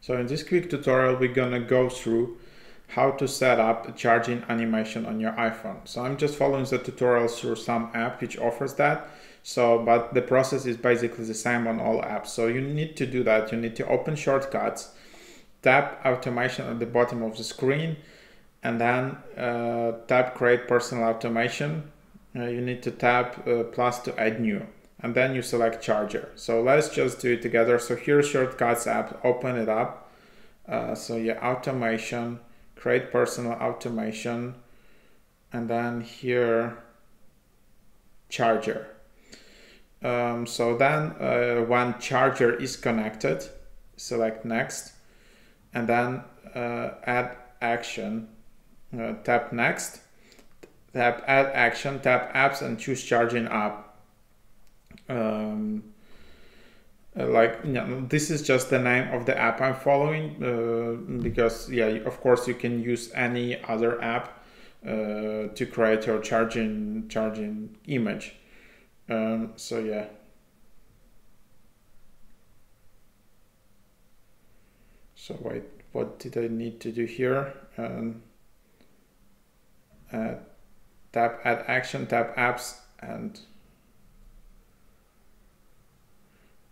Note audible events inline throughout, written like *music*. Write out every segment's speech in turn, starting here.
So in this quick tutorial, we're gonna go through how to set up a charging animation on your iPhone. So I'm just following the tutorial through some app which offers that. So, but the process is basically the same on all apps. So you need to do that. You need to open shortcuts, tap automation at the bottom of the screen, and then uh, tap create personal automation. Uh, you need to tap uh, plus to add new and then you select charger. So let's just do it together. So here's shortcuts app, open it up. Uh, so yeah, automation, create personal automation, and then here, charger. Um, so then uh, when charger is connected, select next, and then uh, add action, uh, tap next, tap add action, tap apps and choose charging app um, uh, like know, this is just the name of the app I'm following uh, because yeah of course you can use any other app uh, to create your charging charging image. Um, so yeah. So wait what did I need to do here? Um, uh, tap add action tap apps and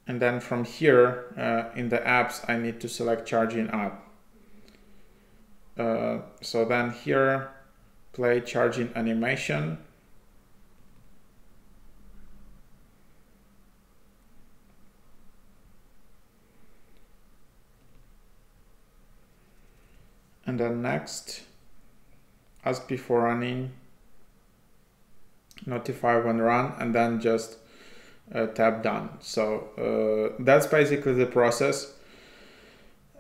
and then from here uh, in the apps I need to select charging app. Uh, so then here play charging animation. And then next as before running notify when run and then just tab done. So uh, that's basically the process.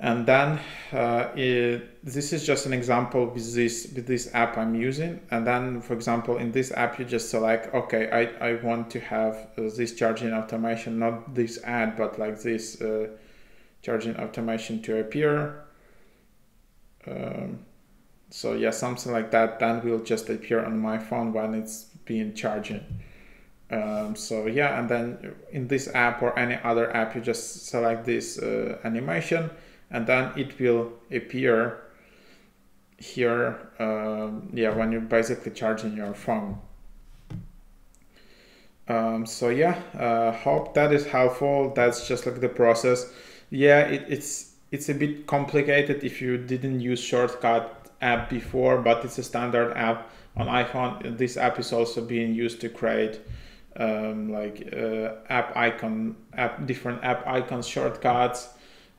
And then uh, it, this is just an example with this with this app I'm using. And then, for example, in this app, you just select, okay, I, I want to have uh, this charging automation, not this ad, but like this uh, charging automation to appear. Um, so yeah, something like that, then will just appear on my phone when it's being charging. Um, so yeah, and then in this app or any other app, you just select this uh, animation and then it will appear here, um, yeah, when you're basically charging your phone. Um, so yeah, uh, hope that is helpful. That's just like the process. Yeah, it, it's it's a bit complicated if you didn't use shortcut app before, but it's a standard app on iPhone. This app is also being used to create um, like uh, app icon, app different app icons, shortcuts.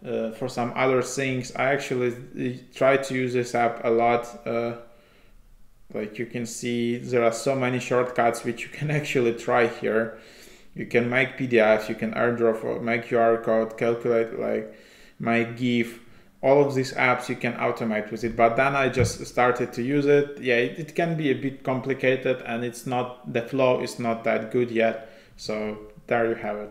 Uh, for some other things, I actually uh, try to use this app a lot. Uh, like you can see, there are so many shortcuts which you can *laughs* actually try here. You can make PDFs, you can airdrop, make QR code, calculate like make GIF, all of these apps you can automate with it but then i just started to use it. Yeah it, it, can be a bit complicated and it's not the flow is not that good yet so there you have it